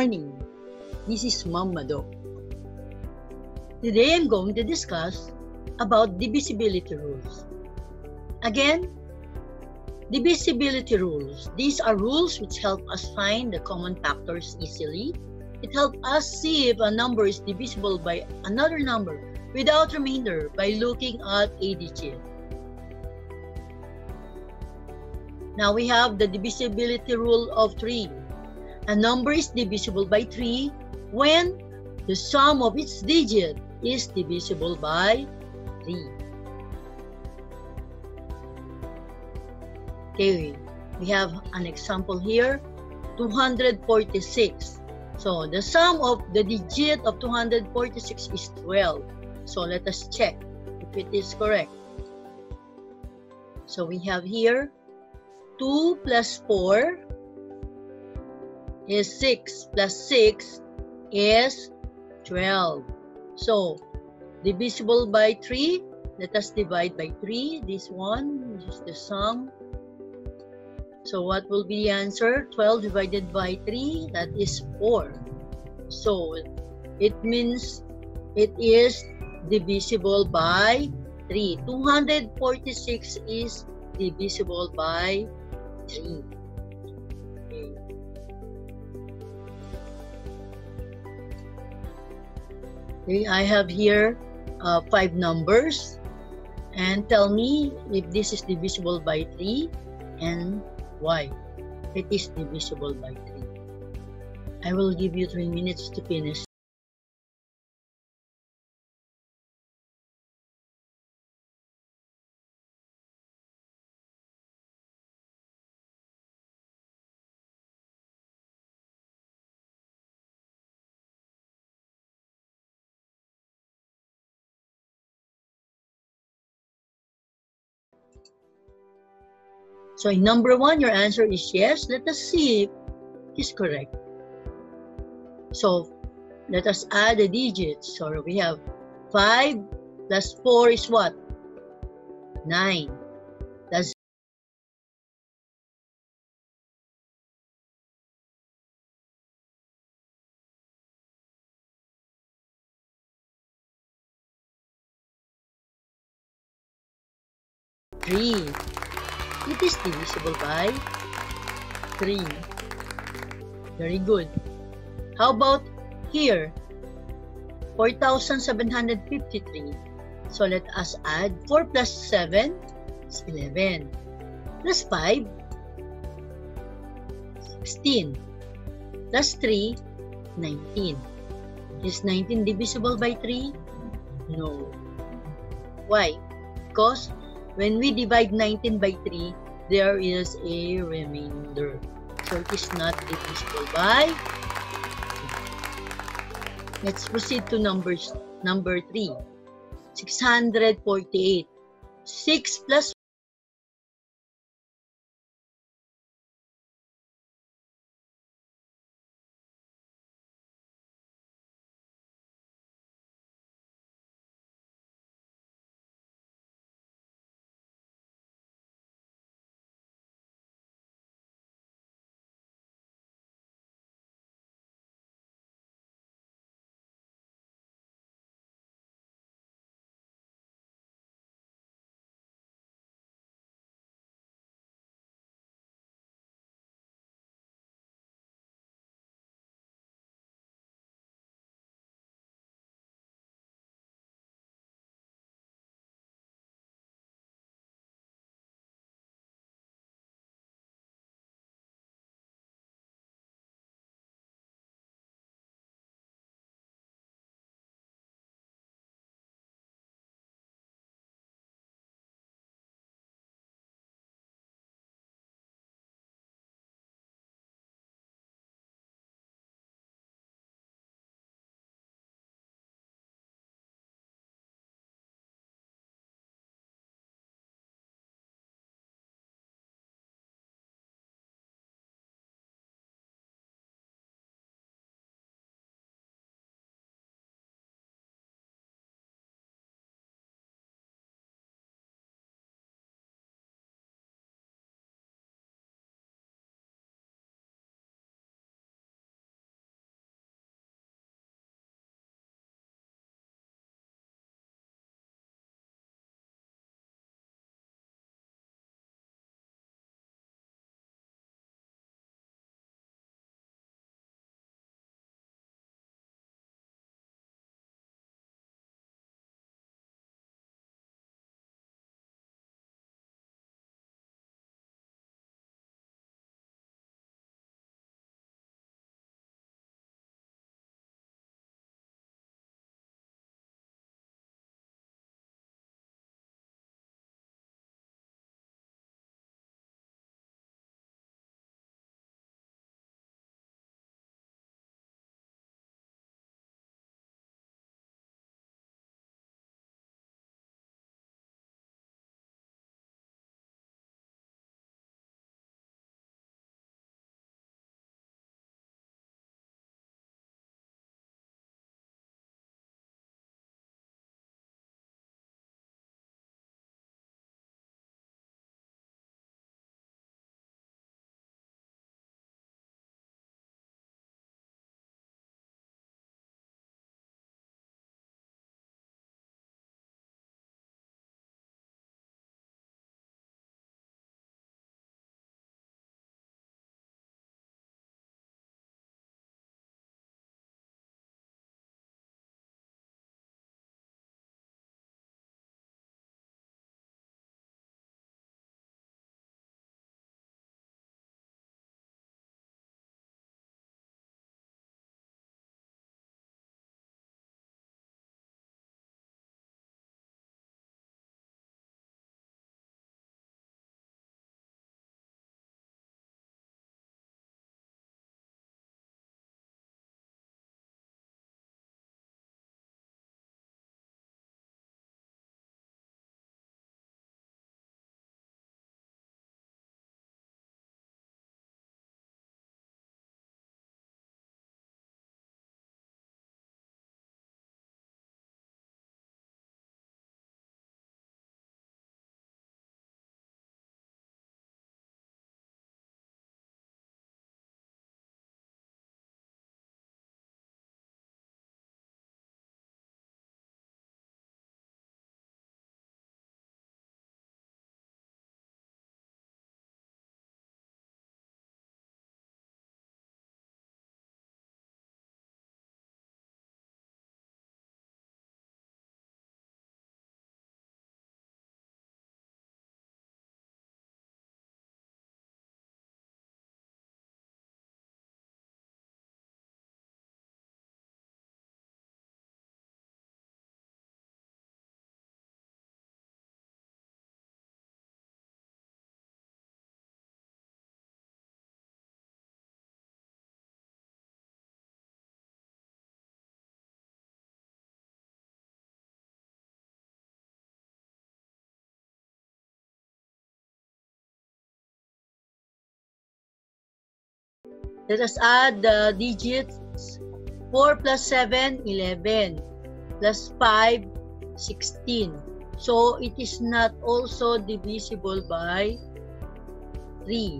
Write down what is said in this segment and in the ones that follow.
Morning. This is Mom Mado. Today I'm going to discuss about divisibility rules. Again, divisibility rules. These are rules which help us find the common factors easily. It helps us see if a number is divisible by another number without remainder by looking at a digit. Now we have the divisibility rule of 3. A number is divisible by 3 when the sum of its digit is divisible by 3. Okay, we have an example here, 246. So the sum of the digit of 246 is 12. So let us check if it is correct. So we have here 2 plus 4 is 6 plus 6 is 12. So, divisible by 3. Let us divide by 3. This one, this is the sum. So, what will be the answer? 12 divided by 3, that is 4. So, it means it is divisible by 3. 246 is divisible by 3. Okay, I have here uh, five numbers and tell me if this is divisible by 3 and why it is divisible by 3. I will give you 3 minutes to finish. So in number one, your answer is yes. Let us see if it is correct. So let us add the digits. So we have 5 plus 4 is what? 9. Plus three. It is divisible by 3. Very good. How about here? 4,753. So let us add 4 plus 7 is 11. Plus 5, 16. Plus 3, 19. Is 19 divisible by 3? No. Why? Because when we divide 19 by 3, there is a remainder. So it is not divisible by Let's proceed to numbers number 3. 648. 6 plus Let us add the digits 4 plus 7, 11. Plus 5, 16. So it is not also divisible by 3.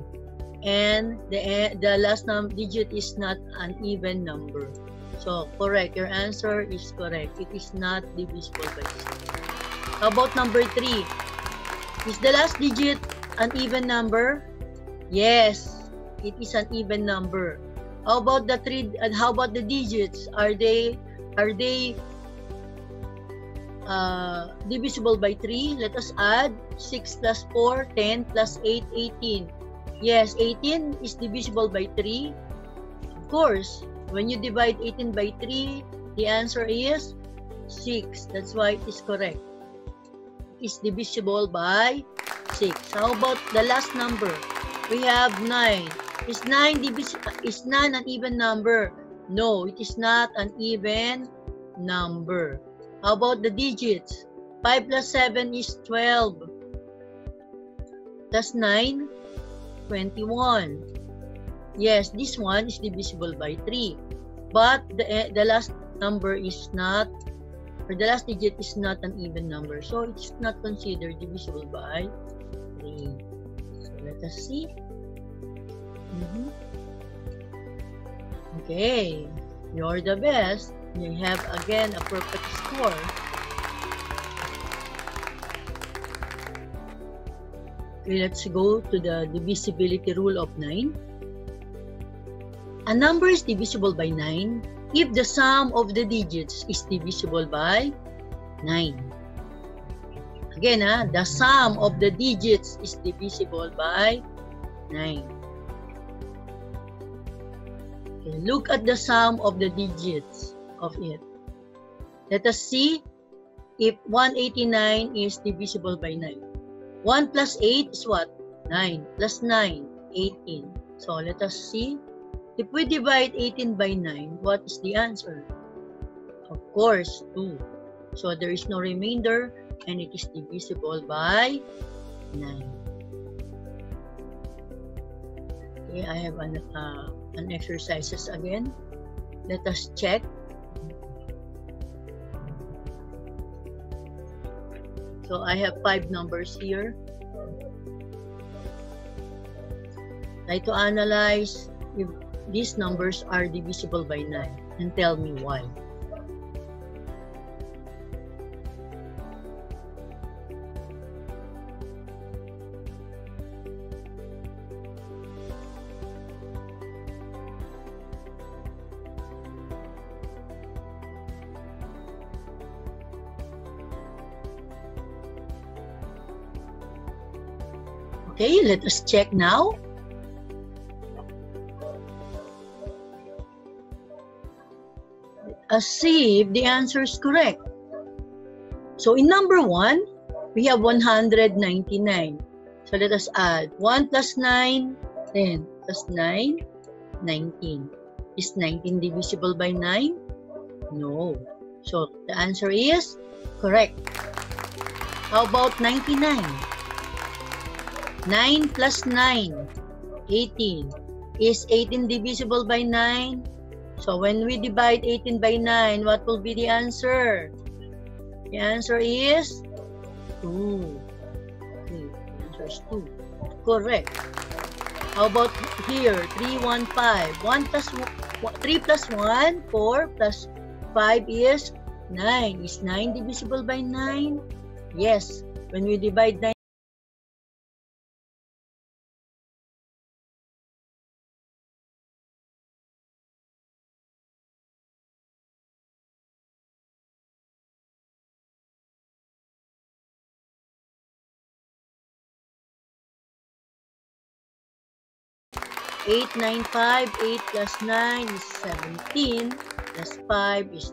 And the, the last num digit is not an even number. So correct. Your answer is correct. It is not divisible by 6. How about number 3? Is the last digit an even number? Yes, it is an even number. How about the three and how about the digits? Are they are they uh, divisible by 3? Let us add 6 plus 4, 10 plus 8, 18. Yes, 18 is divisible by 3. Of course, when you divide 18 by 3, the answer is 6. That's why it is correct. Is divisible by 6. How about the last number? We have 9. Is 9 is 9 an even number? No, it is not an even number. How about the digits? 5 plus 7 is 12. Plus 9, 21. Yes, this one is divisible by 3. But the, eh, the last number is not, or the last digit is not an even number. So it's not considered divisible by 3. So let us see. Mm -hmm. Okay, you're the best. You have again a perfect score. Okay, let's go to the divisibility rule of 9. A number is divisible by 9 if the sum of the digits is divisible by 9. Again, ha, the sum of the digits is divisible by 9. Look at the sum of the digits of it. Let us see if 189 is divisible by 9. 1 plus 8 is what? 9. Plus 9, 18. So let us see. If we divide 18 by 9, what is the answer? Of course, 2. So there is no remainder and it is divisible by 9. Okay, I have an, uh, an exercises again. Let us check So I have five numbers here. Try to analyze if these numbers are divisible by 9 and tell me why. Let us check now. Let us see if the answer is correct. So in number 1, we have 199. So let us add 1 plus 9, 10 plus 9, 19. Is 19 divisible by 9? No. So the answer is correct. How about 99? 9 plus 9, 18. Is 18 divisible by 9? So when we divide 18 by 9, what will be the answer? The answer is 2. Okay, the answer is 2. Correct. How about here? 3, 1, 5. 1 plus 3 plus 1, 4 plus 5 is 9. Is 9 divisible by 9? Yes. When we divide 9 8, 9, 5. 8 plus 9 is 17. Plus 5 is